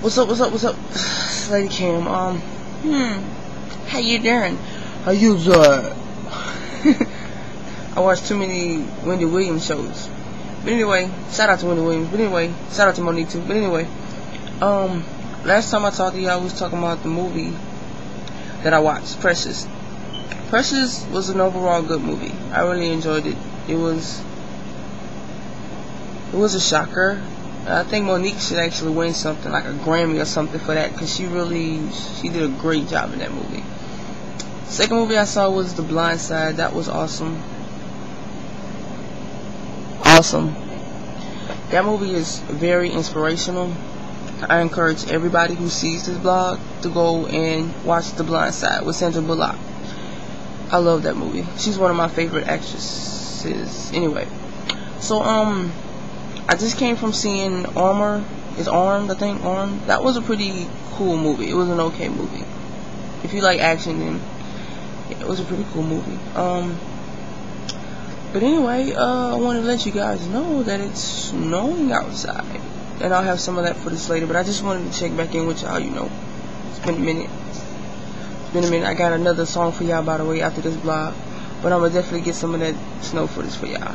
What's up? What's up? What's up? Lady Cam. Um, hmm. How you doing? How you doing? I watched too many Wendy Williams shows. But anyway, shout out to Wendy Williams. But anyway, shout out to Mo'Nique too. But anyway, um, last time I talked to you, I was talking about the movie that I watched, Precious. Precious was an overall good movie. I really enjoyed it. It was, it was a shocker. I think Mo'Nique should actually win something like a Grammy or something for that because she really she did a great job in that movie. Second movie I saw was The Blind Side. That was awesome. Awesome. That movie is very inspirational. I encourage everybody who sees this blog to go and watch The Blind Side with Sandra Bullock. I love that movie. She's one of my favorite actresses. Anyway, so um I just came from seeing Armor. Is Armed, I think, Armed. That was a pretty cool movie. It was an okay movie. If you like action, then yeah, it was a pretty cool movie. Um, but anyway, uh, I want to let you guys know that it's snowing outside. And I'll have some of that footage later, but I just wanted to check back in with y'all, you know. It's been a minute. It's been a minute. I got another song for y'all, by the way, after this vlog. But I'm going to definitely get some of that snow footage for y'all.